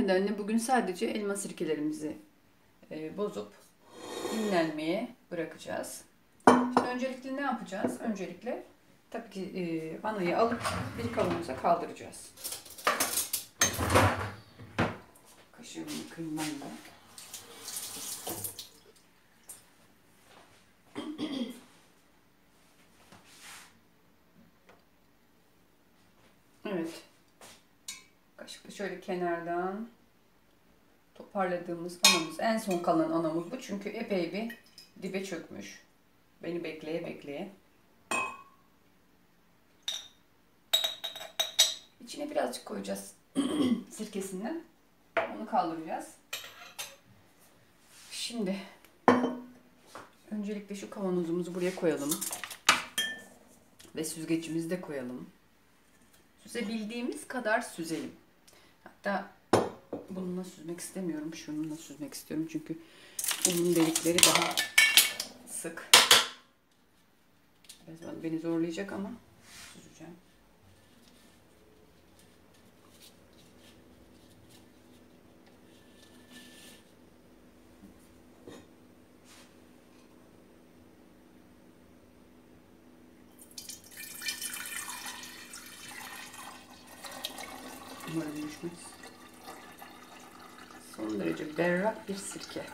nedenle bugün sadece elma sirkelerimizi e, bozup dinlenmeye bırakacağız. Şimdi öncelikle ne yapacağız? Öncelikle tabii ki e, anayı alıp bir kavanoza kaldıracağız. Kaşığımı kıymayla. Evet. Kaşıkla şöyle kenardan toparladığımız anamız. En son kalan anamız bu. Çünkü epey bir dibe çökmüş. Beni bekleye bekleye. İçine birazcık koyacağız sirkesinden. Onu kaldıracağız. Şimdi öncelikle şu kavanozumuzu buraya koyalım. Ve süzgecimizi de koyalım. Süzebildiğimiz kadar süzelim. Hatta bununla süzmek istemiyorum. Şununla süzmek istiyorum. Çünkü bunun delikleri daha sık. Biraz beni zorlayacak ama süzeceğim. Umarım düşmez. Son derece berrak bir sirke.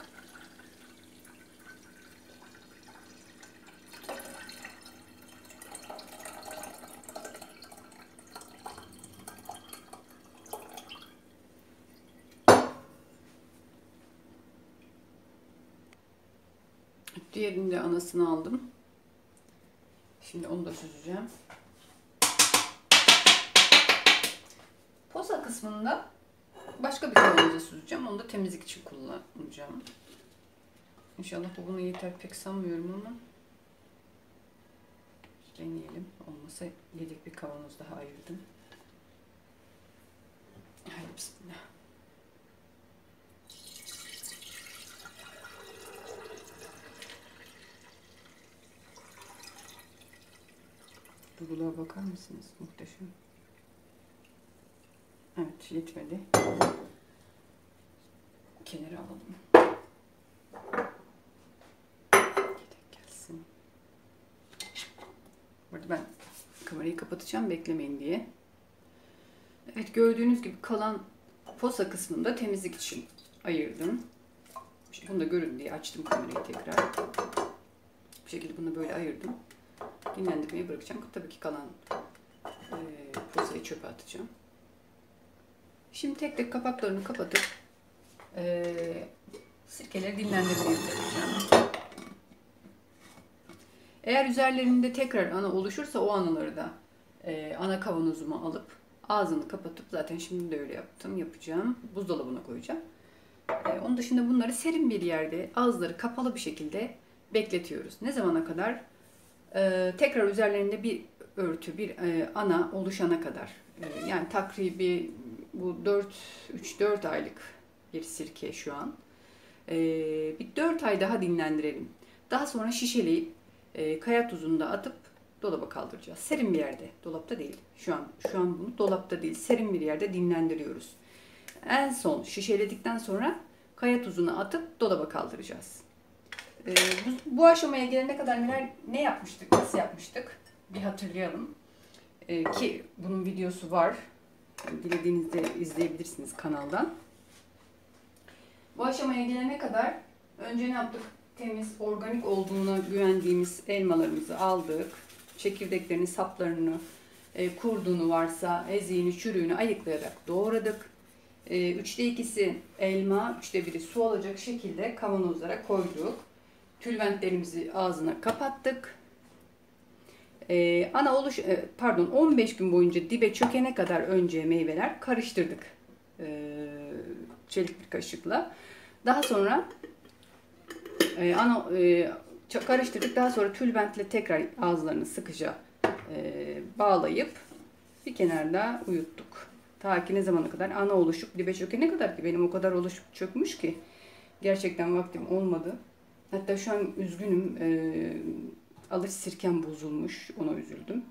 Diğerini de anasını aldım. Şimdi onu da süzeceğim. Kısmında başka bir kavanoza süzeceğim. Onu da temizlik için kullanacağım. İnşallah bu buna yeter pek sanmıyorum ama deneyelim. Olmasa yedek bir kavanoz daha ayırdım. Haydi bismillah. Duruluğa bakar mısınız? Muhteşem. Evet yetmedi. Kenara alalım. Yedek gelsin. Burada ben kamerayı kapatacağım beklemeyin diye. Evet gördüğünüz gibi kalan posa kısmında temizlik için ayırdım. Bunu da görün diye açtım kamerayı tekrar. Bu şekilde bunu böyle ayırdım. Dinlendirmeye bırakacağım. Tabii ki kalan e, posayı çöpe atacağım. Şimdi tek tek kapaklarını kapatıp e, sirkeleri dinlendirmeye bırakacağım. Eğer üzerlerinde tekrar ana oluşursa o anaları da e, ana kavanozuma alıp ağzını kapatıp zaten şimdi de öyle yaptım yapacağım. Buzdolabına koyacağım. E, onun dışında bunları serin bir yerde ağızları kapalı bir şekilde bekletiyoruz. Ne zamana kadar? E, tekrar üzerlerinde bir örtü, bir e, ana oluşana kadar. E, yani takribi bu 4 3-4 aylık bir sirke şu an. E, bir 4 ay daha dinlendirelim. Daha sonra şişeleyip e, kaya tuzunu atıp dolaba kaldıracağız. Serin bir yerde, dolapta değil. Şu an şu an bunu dolapta değil, serin bir yerde dinlendiriyoruz. En son şişeledikten sonra kaya tuzunu atıp dolaba kaldıracağız. E, bu, bu aşamaya gelene kadar neler ne yapmıştık, nasıl yapmıştık? Bir hatırlayalım. E, ki bunun videosu var. Dilediğinizde izleyebilirsiniz kanaldan. Bu aşamaya gelene kadar önce ne yaptık? Temiz, organik olduğuna güvendiğimiz elmalarımızı aldık. Çekirdeklerini, saplarını, e, kurduğunu varsa eziğini, çürüğünü ayıklayarak doğradık. E, üçte ikisi elma, üçte biri su olacak şekilde kavanozlara koyduk. Tülbentlerimizi ağzına kapattık. Ee, ana oluş e, pardon 15 gün boyunca dibe çökene kadar önce meyveler karıştırdık. Ee, çelik bir kaşıkla. Daha sonra e, ana e, karıştırdık. Daha sonra tülbentle tekrar ağızlarını sıkıca e, bağlayıp bir kenarda uyuttuk. Ta ki ne zamana kadar ana oluşup dibe çökene kadar ki benim o kadar oluşup çökmüş ki gerçekten vaktim olmadı. Hatta şu an üzgünüm. E, alış sirkem bozulmuş. Ona üzüldüm.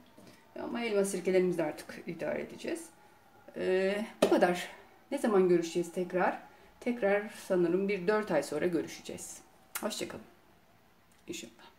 Ama elma sirkelerimizi artık idare edeceğiz. Ee, bu kadar. Ne zaman görüşeceğiz tekrar? Tekrar sanırım bir 4 ay sonra görüşeceğiz. Hoşçakalın. İnşallah.